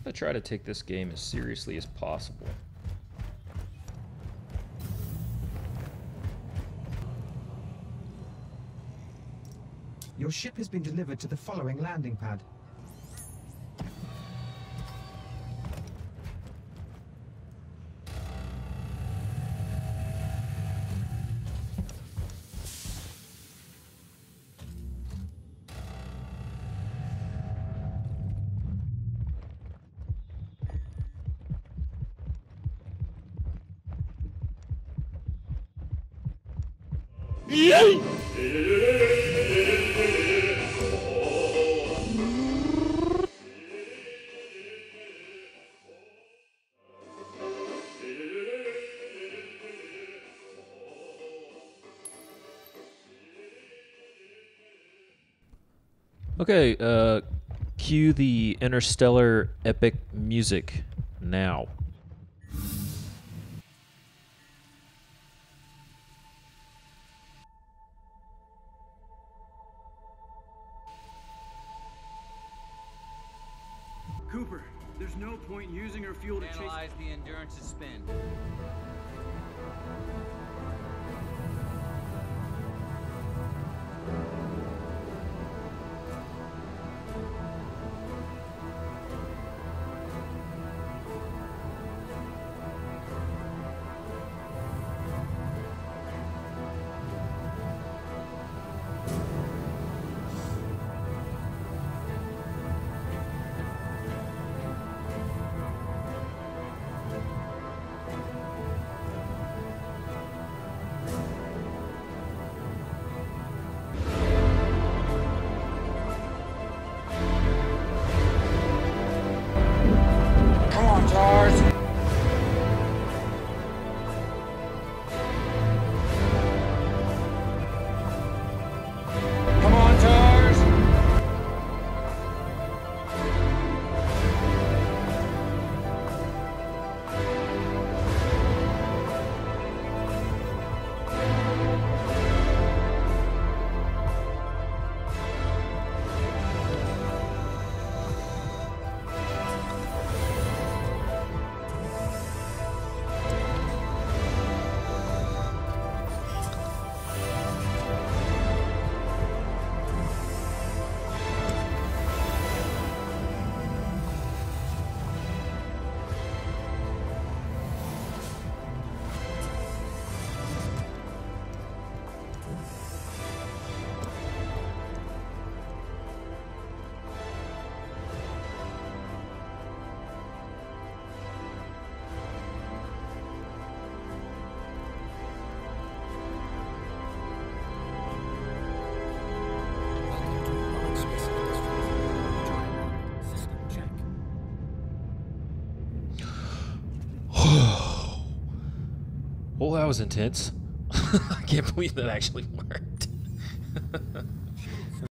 I'm gonna try to take this game as seriously as possible. Your ship has been delivered to the following landing pad. Okay, uh, cue the interstellar epic music now. Cooper, there's no point using her fuel to chase. Analyze the Endurance's spin. Well, that was intense. I can't believe that actually worked.